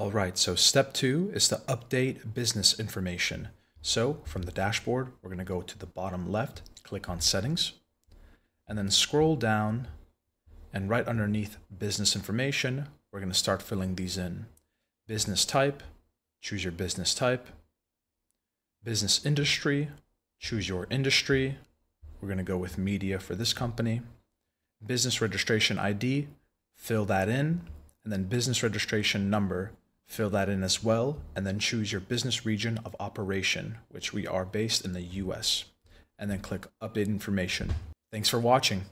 All right, so step two is to update business information. So from the dashboard, we're going to go to the bottom left, click on settings, and then scroll down and right underneath business information, we're going to start filling these in. Business type, choose your business type. Business industry, choose your industry. We're going to go with media for this company. Business registration ID, fill that in. And then business registration number, fill that in as well. And then choose your business region of operation, which we are based in the US. And then click update information. Thanks for watching.